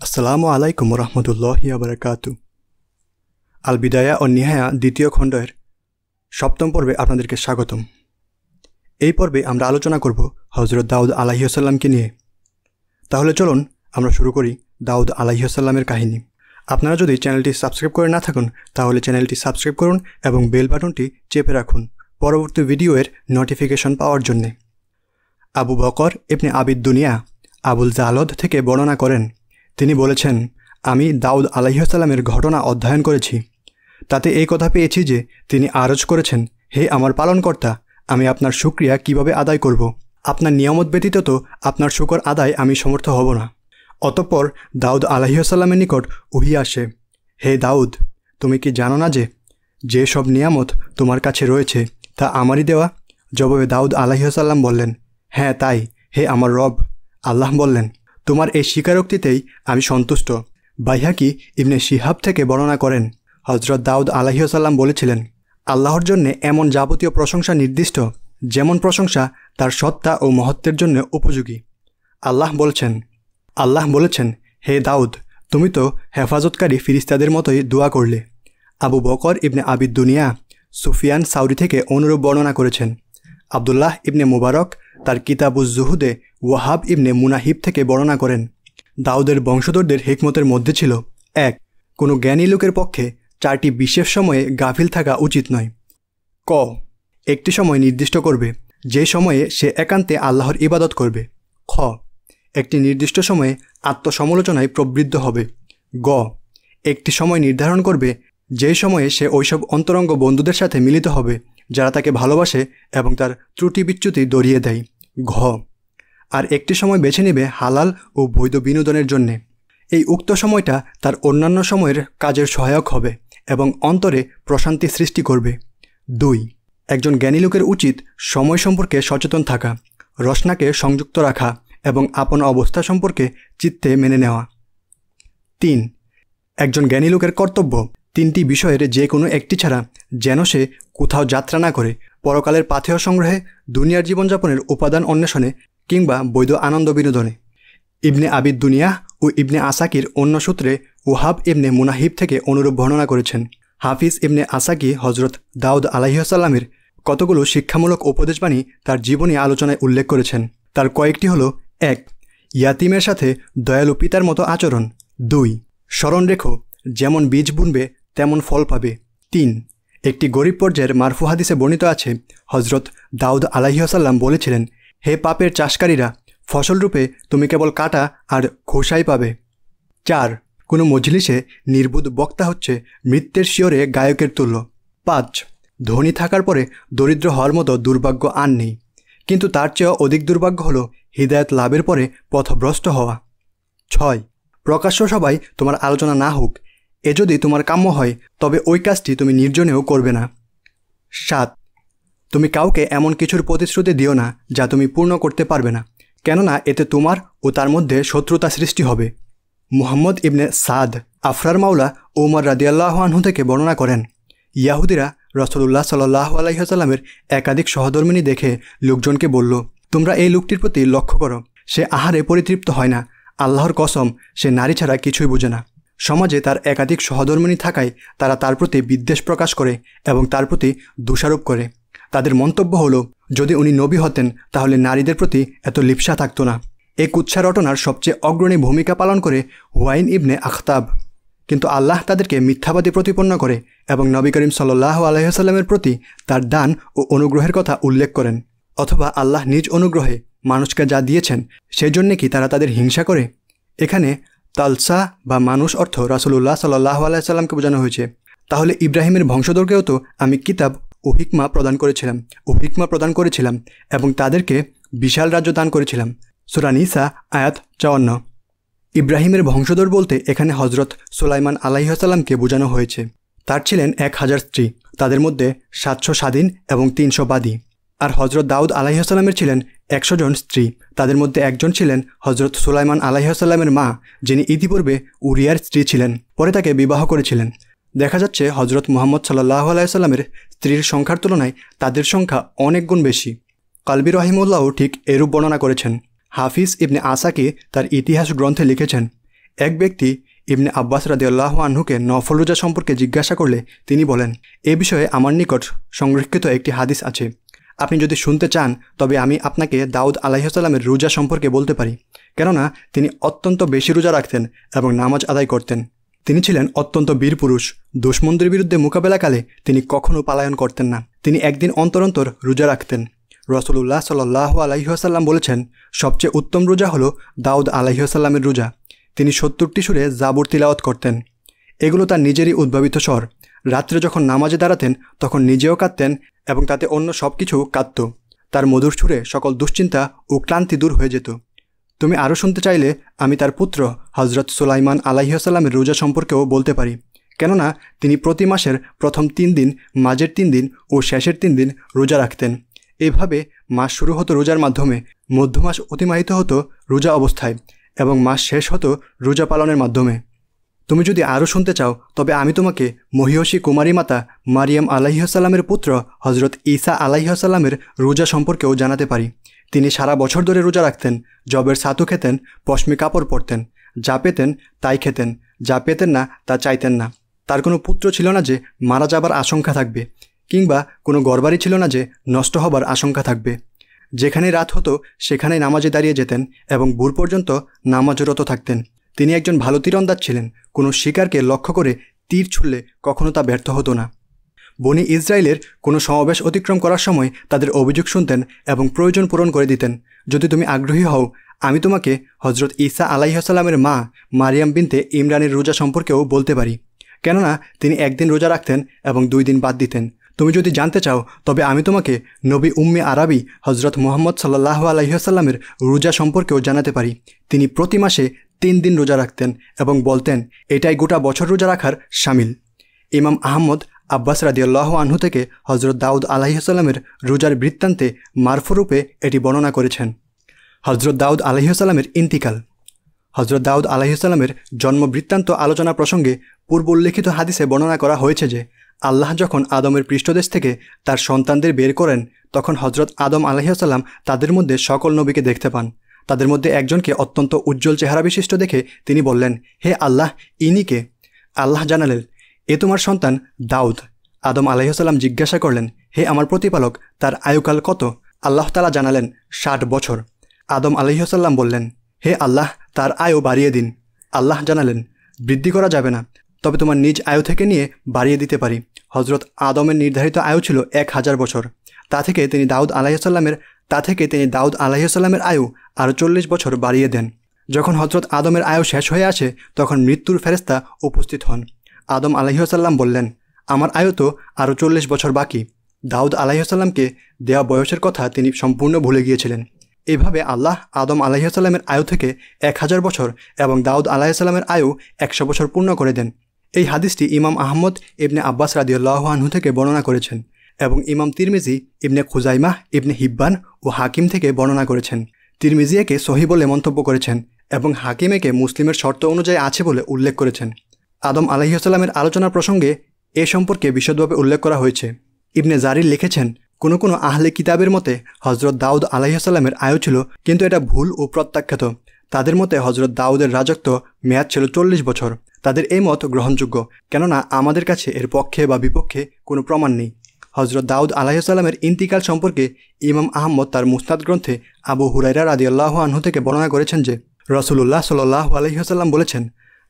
আসসালামু আলাইকুম রহমতুল্লাহ বারকাতু আল বিদায়া ও নিহায়া দ্বিতীয় খণ্ডের সপ্তম পর্বে আপনাদেরকে স্বাগতম। এই পর্বে আমরা আলোচনা করব হজরত দাউদ আলাহিসাল্লামকে নিয়ে। তাহলে চলুন আমরা শুরু করি দাউদ আলাহিসাল্লামের কাহিনী। আপনারা যদি চ্যানেলটি সাবস্ক্রাইব করে না থাকুন, তাহলে চ্যানেলটি সাবস্ক্রাইব করুন এবং বেল বাটনটি চেপে রাখুন পরবর্তী ভিডিওয়ের নোটিফিকেশন পাওয়ার জন্যে। আবু বকর ইবনে আবিদ দুনিয়া আবুল জালদ থেকে বর্ণনা করেন তিনি বলেছেন, আমি দাউদ আলাইসাল্লামের ঘটনা অধ্যয়ন করেছি। তাতে এই কথা পেয়েছি যে তিনি আরজ করেছেন, হে আমার পালনকর্তা, আমি আপনার শুক্রিয়া কীভাবে আদায় করব? আপনার নিয়ামত ব্যতীত তো আপনার শুকর আদায় আমি সমর্থ হব না। অতঃপর দাউদ আলাহিসাল্লামের নিকট উহি আসে, হে দাউদ, তুমি কি জানো না যে যে সব নিয়ামত তোমার কাছে রয়েছে, তা আমারই দেওয়া? জবাবে দাউদ আলাহিসাল্লাম বললেন হ্যাঁ তাই, হে আমার রব, আল্লাহ বললেন তোমার এই স্বীকারোক্তিতেই আমি সন্তুষ্ট। বাইহাকি ইবনে শিহাব থেকে বর্ণনা করেন হজরত দাউদ আলাহিসাল্লাম বলেছিলেন, আল্লাহর জন্যে এমন যাবতীয় প্রশংসা নির্দিষ্ট, যেমন প্রশংসা তার সত্তা ও মহত্বের জন্য উপযোগী। আল্লাহ বলছেন, আল্লাহ বলেছেন, হে দাউদ, তুমি তো হেফাজতকারী ফিরিস্তাদের মতোই দোয়া করলে। আবু বকর ইবনে আবিদ দুনিয়া সুফিয়ান সাউরি থেকে অনুরূপ বর্ণনা করেছেন, আবদুল্লাহ ইবনে মুবারক তার কিতাবুজ জুহুদে ওয়াহাব ইবনে মুনাহিব থেকে বর্ণনা করেন। দাউদের বংশধরদের হেকমতের মধ্যে ছিল, এক, কোনো জ্ঞানী লোকের পক্ষে চারটি বিশেষ সময়ে গাফিল থাকা উচিত নয়। ক, একটি সময় নির্দিষ্ট করবে, যে সময়ে সে একান্তে আল্লাহর ইবাদত করবে। খ, একটি নির্দিষ্ট সময়ে আত্মসমালোচনায় প্রবৃদ্ধ হবে। গ, একটি সময় নির্ধারণ করবে, যে সময়ে সে ওইসব অন্তরঙ্গ বন্ধুদের সাথে মিলিত হবে। যারা তাকে ভালোবাসে এবং তার ত্রুটি বিচ্যুতি দরিয়ে দেয়। ঘ। আর একটি সময় বেছে নেবে হালাল ও বৈধ বিনোদনের জন্যে। এই উক্ত সময়টা তার অন্যান্য সময়ের কাজের সহায়ক হবে এবং অন্তরে প্রশান্তি সৃষ্টি করবে। দুই। একজন জ্ঞানী লোকের উচিত সময় সম্পর্কে সচেতন থাকা রসনাকে সংযুক্ত রাখা এবং আপন অবস্থা সম্পর্কে চিত্তে মেনে নেওয়া। তিন। একজন জ্ঞানী লোকের কর্তব্য তিনটি বিষয়ের যে কোনো একটি ছাড়া যেন সে কোথাও যাত্রা না করে। পরকালের পাথেয় সংগ্রহে, দুনিয়ার জীবনযাপনের উপাদান অন্বেষণে কিংবা বৈধ আনন্দ বিনোদনে। ইবনে আবিদ দুনিয়া ও ইবনে আসাকির অন্য সূত্রে ওহাব ইবনে মুনাহিব থেকে অনুরূপ বর্ণনা করেছেন। হাফিজ ইবনে আসাকি হজরত দাউদ আলাহিসাল্লামের কতগুলো শিক্ষামূলক উপদেশবাণী তার জীবনী আলোচনায় উল্লেখ করেছেন। তার কয়েকটি হল, এক, ইয়াতিমের সাথে দয়ালু পিতার মতো আচরণ। দুই, স্মরণ রেখো, যেমন বীজ বুনবে তেমন ফল পাবে। তিন, একটি গরিব পর্যায়ের মারফু হাদিসে বর্ণিত আছে হজরত দাউদ আলাহিসাল্লাম বলেছিলেন, হে পাপের চাষকারীরা ফসলরূপে তুমি কেবল কাটা আর খোসাই পাবে। চার, কোনো মজলিসে নির্বুধ বক্তা হচ্ছে মৃত্যের শিওরে গায়কের তুল্য। পাঁচ, ধনী থাকার পরে দরিদ্র হওয়ার মতো দুর্ভাগ্য আর নেই, কিন্তু তার চেয়েও অধিক দুর্ভাগ্য হলো হৃদায়ত লাভের পরে পথভ্রষ্ট হওয়া। ছয়, প্রকাশ্য সবাই তোমার আলোচনা না হোক এ যদি তোমার কাম্য হয়, তবে ওই কাজটি তুমি নির্জনেও করবে না। সাত, তুমি কাউকে এমন কিছুর প্রতিশ্রুতি দিও না, যা তুমি পূর্ণ করতে পারবে না, কেননা এতে তোমার ও তার মধ্যে শত্রুতা সৃষ্টি হবে। মুহাম্মদ ইবনে সাদ, আফরার মাওলা ওমর রাদিয়াল্লাহ আনহু থেকে বর্ণনা করেন, ইয়াহুদিরা রসদুল্লাহ সাল্লাহ আলাইসাল্লামের একাধিক সহধর্মিনী দেখে লোকজনকে বলল, তোমরা এই লোকটির প্রতি লক্ষ্য করো, সে আহারে পরিতৃপ্ত হয় না, আল্লাহর কসম, সে নারী ছাড়া কিছুই বোঝে না। সমাজে তার একাধিক সহধর্মিনী থাকায় তারা তার প্রতি বিদ্বেষ প্রকাশ করে এবং তার প্রতি দোষারোপ করে। তাদের মন্তব্য হলো, যদি উনি নবী হতেন, তাহলে নারীদের প্রতি এত লিপসা থাকতো না। এই কুৎসা রটনার সবচেয়ে অগ্রণী ভূমিকা পালন করে হুয়াইন ইবনে আখতাব। কিন্তু আল্লাহ তাদেরকে মিথ্যাবাদী প্রতিপন্ন করে এবং নবী করিম সাল্লাহ আলহিহাস্লামের প্রতি তার দান ও অনুগ্রহের কথা উল্লেখ করেন। অথবা আল্লাহ নিজ অনুগ্রহে মানুষকে যা দিয়েছেন, সেই জন্যে কি তারা তাদের হিংসা করে? এখানে তালসা বা মানুষ অর্থ রাসুলুল্লাহ সাল্লাহ আলাইসাল্লামকে বোঝানো হয়েছে। তাহলে ইব্রাহিমের বংশধরকেও তো আমি কিতাব ও হিকমা প্রদান করেছিলাম, ও হিকমা প্রদান করেছিলাম এবং তাদেরকে বিশাল রাজ্য দান করেছিলাম। সুরানিসা আয়াত চৌন্ন ইব্রাহিমের বংশধর বলতে এখানে হজরত সোলাইমান আলাইহাসাল্লামকে বোঝানো হয়েছে। তার ছিলেন এক হাজার স্ত্রী, তাদের মধ্যে সাতশো স্বাধীন এবং তিনশো বাদী। আর হজরত দাউদ আলাইহাসাল্লামের ছিলেন একশো জন স্ত্রী। তাদের মধ্যে একজন ছিলেন হজরত সুলাইমান আলাইহাসাল্লামের মা, যিনি ইতিপূর্বে উরিয়ার স্ত্রী ছিলেন। পরে তাকে বিবাহ করেছিলেন। দেখা যাচ্ছে হজরত মোহাম্মদ সাল্লাহ আলাইসাল্লামের স্ত্রীর সংখ্যার তুলনায় তাদের সংখ্যা অনেক গুণ বেশি। কালবি রহিমুল্লাহও ঠিক এরূপ বর্ণনা করেছেন। হাফিজ ইবনে আসাকে তার ইতিহাস গ্রন্থে লিখেছেন, এক ব্যক্তি ইবনে আব্বাস রাদিয়াল্লাহ আনহুকে নফল রোজা সম্পর্কে জিজ্ঞাসা করলে তিনি বলেন, এ বিষয়ে আমার নিকট সংরক্ষিত একটি হাদিস আছে। আপনি যদি শুনতে চান, তবে আমি আপনাকে দাউদ আলাইসাল্লামের রোজা সম্পর্কে বলতে পারি। কেননা, তিনি অত্যন্ত বেশি রোজা রাখতেন এবং নামাজ আদায় করতেন। তিনি ছিলেন অত্যন্ত বীর পুরুষ। দুশ্মনদের বিরুদ্ধে মোকাবেলাকালে তিনি কখনও পালায়ন করতেন না। তিনি একদিন অন্তর অন্তর রোজা রাখতেন। রসুল্লাহ সাল্লাহ আলাইসাল্লাম বলেছেন, সবচেয়ে উত্তম রোজা হলো দাউদ আলাইসাল্লামের রোজা। তিনি সত্তরটি সুরে জাবর তিলাওয়াত করতেন। এগুলো তার নিজেরই উদ্ভাবিত স্বর। রাত্রে যখন নামাজে দাঁড়াতেন, তখন নিজেও কাঁদতেন এবং তাতে অন্য সব কিছু কাঁদত। তার মধুর সুরে সকল দুশ্চিন্তা ও ক্লান্তি দূর হয়ে যেত। তুমি আরও শুনতে চাইলে আমি তার পুত্র হজরত সুলাইমান আলাইসাল্লামের রোজা সম্পর্কেও বলতে পারি। কেননা, তিনি প্রতি মাসের প্রথম তিন দিন, মাঝের তিন দিন ও শেষের তিন দিন রোজা রাখতেন। এভাবে মাস শুরু হতো রোজার মাধ্যমে, মধ্যমাস অতিবাহিত হতো রোজা অবস্থায় এবং মাস শেষ হতো রোজা পালনের মাধ্যমে। তুমি যদি আরও শুনতে চাও, তবে আমি তোমাকে মহিয়সী কুমারী মাতা মারিয়াম আলাইসাল্লামের পুত্র হজরত ঈসা আলাইসাল্লামের রোজা সম্পর্কেও জানাতে পারি। তিনি সারা বছর ধরে রোজা রাখতেন জবের ছাতু খেতেন, পশমি কাপড় পরতেন, যা পেতেন তাই খেতেন, যা পেতেন না তা চাইতেন না। তার কোনো পুত্র ছিল না যে মারা যাবার আশঙ্কা থাকবে, কিংবা কোনো গড়বাড়ি ছিল না যে নষ্ট হবার আশঙ্কা থাকবে। যেখানে রাত হতো সেখানে নামাজে দাঁড়িয়ে যেতেন এবং ভোর পর্যন্ত নামাজরত থাকতেন। তিনি একজন ভালো তীরন্দাজ ছিলেন। কোনো শিকারকে লক্ষ্য করে তীর ছুড়লে কখনো তা ব্যর্থ হতো না। বনি ইসরায়েলের কোনো সমাবেশ অতিক্রম করার সময় তাদের অভিযোগ শুনতেন এবং প্রয়োজন পূরণ করে দিতেন। যদি তুমি আগ্রহী হও, আমি তোমাকে হজরত ঈসা আলাইহাসাল্লামের মা মারিয়াম বিনতে ইমরানের রোজা সম্পর্কেও বলতে পারি। কেননা তিনি একদিন রোজা রাখতেন এবং দুই দিন বাদ দিতেন। তুমি যদি জানতে চাও, তবে আমি তোমাকে নবী উম্মে আরবি হজরত মোহাম্মদ সাল্লাহ আলহিহাসাল্লামের রোজা সম্পর্কেও জানাতে পারি। তিনি প্রতি মাসে তিন দিন রোজা রাখতেন এবং বলতেন, এটাই গোটা বছর রোজা রাখার সামিল। ইমাম আহমদ আব্বাস রাদিয়াল্লাহ আনহু থেকে হজরত দাউদ আলাহিসাল্লামের রোজার বৃত্তান্তে মারফরূপে এটি বর্ণনা করেছেন। হজরত দাউদ আলাহিসাল্লামের ইন্তিকাল। হজরত দাউদ আলাহিসাল্লামের জন্ম বৃত্তান্ত আলোচনা প্রসঙ্গে পূর্ব উল্লেখিত হাদিসে বর্ণনা করা হয়েছে যে, আল্লাহ যখন আদমের পৃষ্ঠদেশ থেকে তার সন্তানদের বের করেন, তখন হজরত আদম আলহিহাসাল্লাম তাদের মধ্যে সকল নবীকে দেখতে পান। তাদের মধ্যে একজনকে অত্যন্ত উজ্জ্বল চেহারা বিশিষ্ট দেখে তিনি বললেন, হে আল্লাহ ইনিকে আল্লাহ জানালেন, এ তোমার সন্তান দাউদ। আদম আলাইসাল্লাম জিজ্ঞাসা করলেন, হে আমার প্রতিপালক, তার আয়ুকাল কত? আল্লাহ তালা জানালেন, ষাট বছর। আদম আলহিহাসাল্লাম বললেন, হে আল্লাহ, তার আয়ু বাড়িয়ে দিন। আল্লাহ জানালেন, বৃদ্ধি করা যাবে না, তবে তোমার নিজ আয়ু থেকে নিয়ে বাড়িয়ে দিতে পারি। হজরত আদমের নির্ধারিত আয়ু ছিল এক হাজার বছর। তা থেকে তিনি দাউদ আলাহিসাল্লামের তা থেকে তিনি দাউদ আলাহিসাল্লামের আয়ু আরও চল্লিশ বছর বাড়িয়ে দেন। যখন হজরত আদমের আয়ু শেষ হয়ে আসে, তখন মৃত্যুর ফেরেস্তা উপস্থিত হন। আদম আলাহিসাল্লাম বললেন, আমার আয়ু তো আরও চল্লিশ বছর বাকি। দাউদ আলাহিসাল্লামকে দেওয়া বয়সের কথা তিনি সম্পূর্ণ ভুলে গিয়েছিলেন। এভাবে আল্লাহ আদম আলাহিসাল্লামের আয়ু থেকে এক হাজার বছর এবং দাউদ আলাহিসাল্লামের আয়ু একশো বছর পূর্ণ করে দেন। এই হাদিসটি ইমাম আহমদ ইবনে আব্বাস রাদিউল্লাহ আনহু থেকে বর্ণনা করেছেন। এবং ইমাম তিরমিজি, ইবনে খুজাইমাহ, ইবনে হিব্বান ও হাকিম থেকে বর্ণনা করেছেন। তিরমিজি একে সহি বলে মন্তব্য করেছেন এবং হাকিম একে মুসলিমের শর্ত অনুযায়ী আছে বলে উল্লেখ করেছেন। আদম আলাহিসাল্লামের আলোচনা প্রসঙ্গে এ সম্পর্কে বিশদভাবে উল্লেখ করা হয়েছে। ইবনে জারির লিখেছেন, কোনো কোনো আহলে কিতাবের মতে হজরত দাউদ আলাইসাল্লামের আয়ু ছিল, কিন্তু এটা ভুল ও প্রত্যাখ্যাত। তাদের মতে হজরত দাউদের রাজত্ব মেয়াদ ছিল চল্লিশ বছর। তাদের এই মত গ্রহণযোগ্য, কেননা আমাদের কাছে এর পক্ষে বা বিপক্ষে কোনো প্রমাণ নেই। হজরত দাউদ আলাহিসাল্লামের ইন্তিকাল সম্পর্কে ইমাম আহম্মদ তার মুস্তাদ গ্রন্থে আবু হুরাইরা রাদি আল্লাহ আনহু থেকে বর্ণনা করেছেন যে রসুল্লাহ সাল্লাহ আলহিহাসাল্লাম বলেছেন,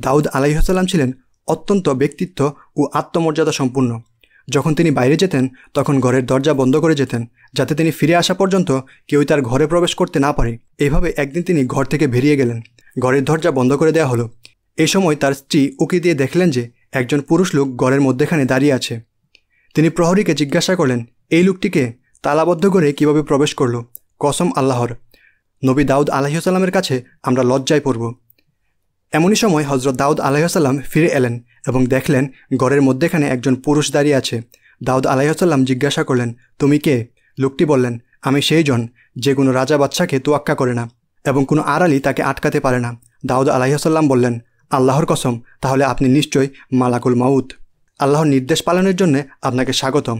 দাউদ আলাইহাসাল্লাম ছিলেন অত্যন্ত ব্যক্তিত্ব ও আত্মমর্যাদা সম্পূর্ণ। যখন তিনি বাইরে যেতেন, তখন ঘরের দরজা বন্ধ করে যেতেন, যাতে তিনি ফিরে আসা পর্যন্ত কেউ তার ঘরে প্রবেশ করতে না পারে। এভাবে একদিন তিনি ঘর থেকে বেরিয়ে গেলেন। ঘরের দরজা বন্ধ করে দেওয়া হলো। এ সময় তার স্ত্রী উকি দিয়ে দেখলেন যে, একজন পুরুষ লোক ঘরের মধ্যেখানে দাঁড়িয়ে আছে। তিনি প্রহরীকে জিজ্ঞাসা করলেন, এই লোকটিকে তালাবদ্ধ করে কীভাবে প্রবেশ করল? কসম আল্লাহর। নবী দাউদ আলাহিসাল্লামের কাছে আমরা লজ্জায় পড়ব। এমনই সময় হজরত দাউদ আলাইসাল্লাম ফিরে এলেন এবং দেখলেন ঘরের মধ্যেখানে একজন পুরুষ দাঁড়িয়ে আছে। দাউদ আলাইসাল্লাম জিজ্ঞাসা করলেন, তুমি কে? লোকটি বললেন, আমি সেই জন যে কোনো রাজা বাচ্চাকে তোয়াক্কা করে না এবং কোনো আড়ালি তাকে আটকাতে পারে না। দাউদ আলাইসাল্লাম বললেন, আল্লাহর কসম, তাহলে আপনি নিশ্চয়ই মালাকুল মাউত। আল্লাহর নির্দেশ পালনের জন্য আপনাকে স্বাগতম।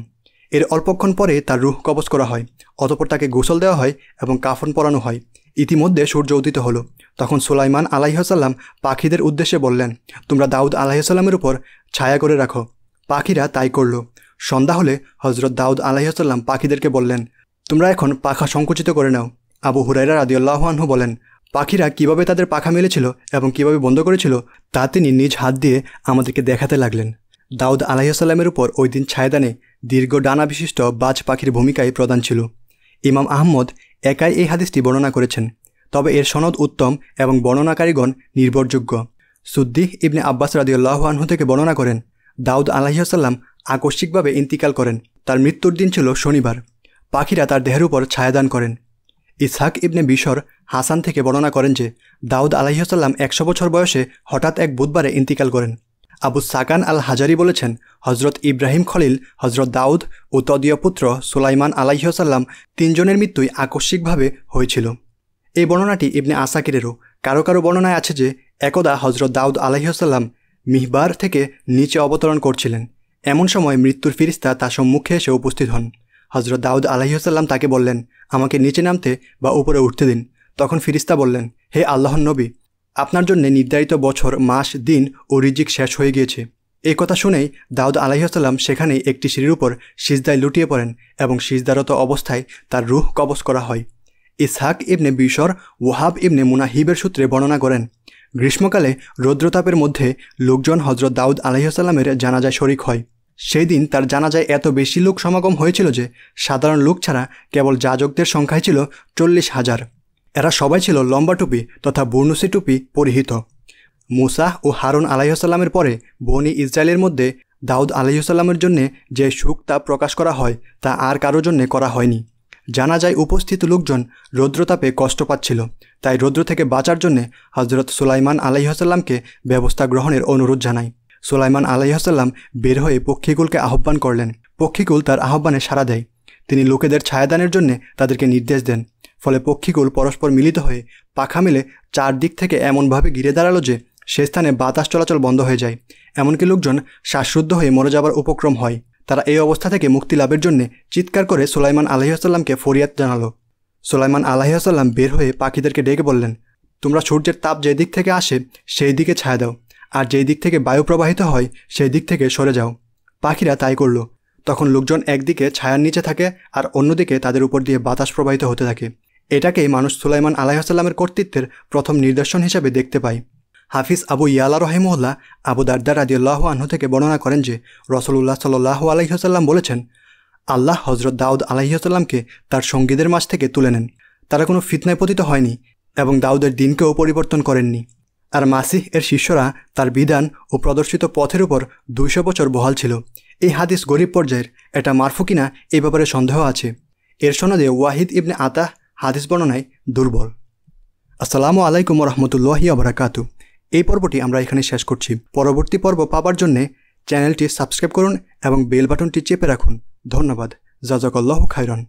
এর অল্পক্ষণ পরে তার রুহ কবচ করা হয়, অতপর তাকে গোসল দেওয়া হয় এবং কাফন পরানো হয়। ইতিমধ্যে সূর্য উদিত হলো। তখন সুলাইমান আলাইহাসাল্লাম পাখিদের উদ্দেশ্যে বললেন, তোমরা দাউদ আলাইসাল্লামের উপর ছায়া করে রাখো। পাখিরা তাই করল। সন্ধ্যা হলে হজরত দাউদ আলাইহাসাল্লাম পাখিদেরকে বললেন, তোমরা এখন পাখা সংকুচিত করে নাও। আবু হুরাইরা রাদিউল্লাহ আনহু বলেন, পাখিরা কীভাবে তাদের পাখা মেলেছিল এবং কীভাবে বন্ধ করেছিল তা তিনি নিজ হাত দিয়ে আমাদেরকে দেখাতে লাগলেন। দাউদ আলাইসাল্লামের উপর ওই দিন ছায়দানে দীর্ঘ ডানা বিশিষ্ট বাজ পাখির ভূমিকায় প্রদান ছিল। ইমাম আহমদ একাই এই হাদিসটি বর্ণনা করেছেন, তবে এর সনদ উত্তম এবং বর্ণনাকারীগণ নির্ভরযোগ্য। সুদ্দিহ ইবনে আব্বাস রাদিউল্লাহ আনহু থেকে বর্ণনা করেন, দাউদ আলাহিসাল্লাম আকস্মিকভাবে ইন্তিকাল করেন। তার মৃত্যুর দিন ছিল শনিবার, পাখিরা তার দেহের উপর ছায়াদান করেন। ইসহাক ইবনে বিশর হাসান থেকে বর্ণনা করেন যে, দাউদ আলাহিসাল্লাম একশো বছর বয়সে হঠাৎ এক বুধবারে ইন্তিকাল করেন। আবু সাকান আল হাজারি বলেছেন হজরত ইব্রাহিম খলিল হজরত দাউদ ও তদীয় পুত্র সুলাইমান আলাইহসাল্লাম তিনজনের মৃত্যুই আকস্মিকভাবে হয়েছিল। এই বর্ণনাটি ইবনে আসাকিরেরও। কারও কারও বর্ণনায় আছে যে, একদা হজরত দাউদ আলাইহসাল্লাম মিহবার থেকে নিচে অবতরণ করছিলেন। এমন সময় মৃত্যুর ফিরিস্তা তার সম্মুখে এসে উপস্থিত হন। হজরত দাউদ আলাহিসাল্লাম তাকে বললেন, আমাকে নিচে নামতে বা উপরে উঠতে দিন। তখন ফিরিস্তা বললেন, হে আল্লাহর নবী আপনার জন্য নির্ধারিত বছর, মাস, দিন ও রিজিক শেষ হয়ে গিয়েছে। এই কথা শুনেই দাউদ আলাহিসাল্লাম সেখানেই একটি সিঁড়ির উপর সিজদায় লুটিয়ে পড়েন এবং সিজদারত অবস্থায় তার রুহ কবচ করা হয়। ইসহাক ইবনে বিশর, ওয়াহাব ইবনে মুনাহিবের সূত্রে বর্ণনা করেন, গ্রীষ্মকালে রৌদ্রতাপের মধ্যে লোকজন হজরত দাউদ আলাহিসাল্লামের জানাজায় শরিক হয়। সেই দিন তার জানাজায় এত বেশি লোক সমাগম হয়েছিল যে সাধারণ লোক ছাড়া কেবল যাজকদের সংখ্যায় ছিল চল্লিশ হাজার। এরা সবাই ছিল লম্বা টুপি তথা বুর্নুসি টুপি পরিহিত। মুসাহ ও হারুন আলাইসাল্লামের পরে বনি ইসরায়েলের মধ্যে দাউদ আলাইসাল্লামের জন্যে যে সুখ তা প্রকাশ করা হয়, তা আর কারও জন্যে করা হয়নি। জানা যায় উপস্থিত লোকজন রৌদ্রতাপে কষ্ট পাচ্ছিল, তাই রৌদ্র থেকে বাঁচার জন্যে হজরত সুলাইমান আলাইহাসাল্লামকে ব্যবস্থা গ্রহণের অনুরোধ জানায়। সুলাইমান আলাইহাসাল্লাম বের হয়ে পক্ষীকুলকে আহ্বান করলেন। পক্ষীকুল তার আহ্বানে সাড়া দেয়। তিনি লোকেদের ছায়াদানের জন্যে তাদেরকে নির্দেশ দেন। ফলে পক্ষীকুল পরস্পর মিলিত হয়ে পাখা মেলে চারদিক থেকে এমনভাবে ঘিরে দাঁড়াল যে সে স্থানে বাতাস চলাচল বন্ধ হয়ে যায়। এমনকি লোকজন শ্বাসরুদ্ধ হয়ে মরে যাবার উপক্রম হয়। তারা এই অবস্থা থেকে মুক্তি লাভের জন্য চিৎকার করে সোলাইমান আলাহিসাল্লামকে ফরিয়াদ জানালো। সোলাইমান আলাহিসাল্লাম বের হয়ে পাখিদেরকে ডেকে বললেন, তোমরা সূর্যের তাপ যে দিক থেকে আসে সেই দিকে ছায়া দাও, আর যেই দিক থেকে বায়ু প্রবাহিত হয় সেই দিক থেকে সরে যাও। পাখিরা তাই করল। তখন লোকজন একদিকে ছায়ার নিচে থাকে আর অন্যদিকে তাদের উপর দিয়ে বাতাস প্রবাহিত হতে থাকে। এটাকেই মানুষ সুলাইমান আলাহিসাল্লামের কর্তৃত্বের প্রথম নিদর্শন হিসাবে দেখতে পাই হাফিজ আবু ইয়ালা রহিমুল্লাহ আবু দারদার রাজিউল্লাহ আনহু থেকে বর্ণনা করেন যে, রসলুল্লাহ সাল্লাহ আলহিহাসাল্লাম বলেছেন, আল্লাহ হজরত দাউদ আলাহিহাসাল্লামকে তার সঙ্গীদের মাঝ থেকে তুলে নেন। তারা কোনো ফিতনায় পতিত হয়নি এবং দাউদের দিনকেও পরিবর্তন করেননি। আর মাসিহ এর শিষ্যরা তার বিধান ও প্রদর্শিত পথের উপর দুইশো বছর বহাল ছিল। এই হাদিস গরিব পর্যায়ের, এটা মারফু কিনা এই ব্যাপারে সন্দেহ আছে। এর সনদে ওয়াহিদ ইবনে আতাহ হাদিস বর্ণনায় দুর্বল। আসসালামু আলাইকুম রহমতুল্লাহি আবরাকাতু এই পর্বটি আমরা এখানে শেষ করছি। পরবর্তী পর্ব পাবার জন্যে চ্যানেলটি সাবস্ক্রাইব করুন এবং বেল বাটনটি চেপে রাখুন। ধন্যবাদ। জাজাকল্লাহ খাইরন